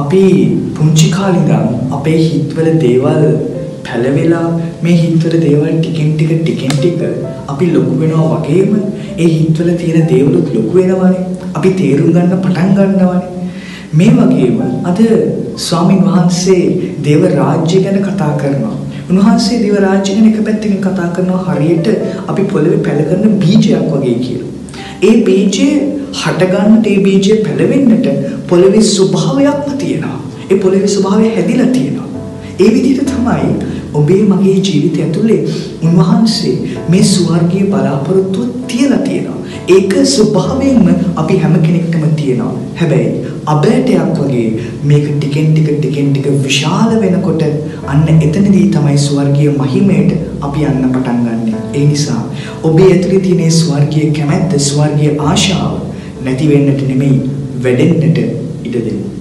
අපි පුංචි කාලේ ඉඳන් අපේ හිතවල දේවල් පැලවෙලා මේ හිතවල දේවල් ටිකෙන් ටික ටිකෙන් ටික අපි ලොකු වෙනවා වගේම ඒ හිතවල තියෙන දේවලුත් ලොකු වෙනවානේ. අපි තේරුම් ගන්න පටන් ගන්නවානේ. මේ වගේම අද ස්වාමින් වහන්සේ දේව රාජ්‍ය ගැන කතා කරනවා. උන්වහන්සේ දේව රාජ්‍ය ගැන එක පැත්තකින් කතා කරනවා හරියට අපි පොළවේ පැල කරන බීජයක් වගේ කියලා. ඒ බීජය හටගන්නට ඒ බීජය පැලවෙන්නට පොළවේ ස්වභාවයක්ම තියෙනවා. ඒ පොළවේ ස්වභාවය හැදිලා තියෙනවා. ඒ විදිහට තමයි ඔබේ මගේ ජීවිතය ඇතුලේ උන්වහන්සේ මේ ස්වර්ගීය බලාපොරොත්තුව තියලා තියෙනවා. ඒක ස්වභාවයෙන්ම අපි හැම කෙනෙක්ටම තියෙනවා. හැබැයි අබෑටයක් වගේ මේක ටිකෙන් ටික ටිකෙන් ටික විශාල වෙනකොට අන්න එතනදී තමයි ස්වර්ගීය මහිමයට අපි යන්න පටන් ගන්නෙ. ඒ නිසා ඔබේ ඇතුලේ තියෙන ස්වර්ගීය කැමැත්ත ස්වර්ගීය ආශාව නැති වෙන්නට නෙමෙයි වැඩෙන්නට ඉඩ දෙන්න.